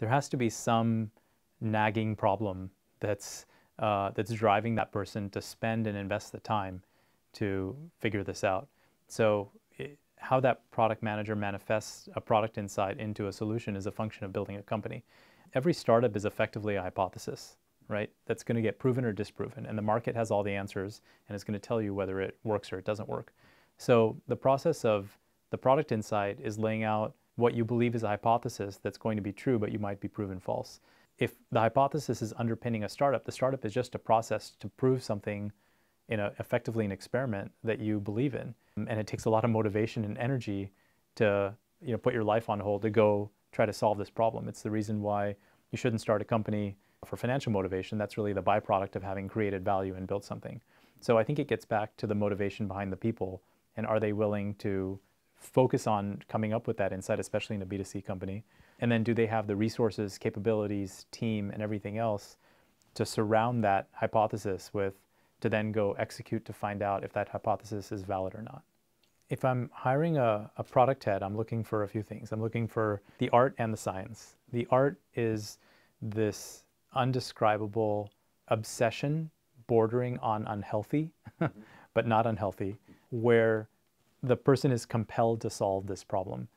there has to be some nagging problem that's uh, that's driving that person to spend and invest the time to figure this out. So it, how that product manager manifests a product insight into a solution is a function of building a company. Every startup is effectively a hypothesis, right? That's going to get proven or disproven, and the market has all the answers, and it's going to tell you whether it works or it doesn't work. So the process of the product insight is laying out what you believe is a hypothesis that's going to be true, but you might be proven false if the hypothesis is underpinning a startup, the startup is just a process to prove something in a, effectively an experiment that you believe in. And it takes a lot of motivation and energy to you know, put your life on hold to go try to solve this problem. It's the reason why you shouldn't start a company for financial motivation. That's really the byproduct of having created value and built something. So I think it gets back to the motivation behind the people and are they willing to focus on coming up with that insight, especially in a B2C company? And then do they have the resources, capabilities, team, and everything else to surround that hypothesis with to then go execute to find out if that hypothesis is valid or not? If I'm hiring a, a product head, I'm looking for a few things. I'm looking for the art and the science. The art is this undescribable obsession bordering on unhealthy, but not unhealthy, where the person is compelled to solve this problem.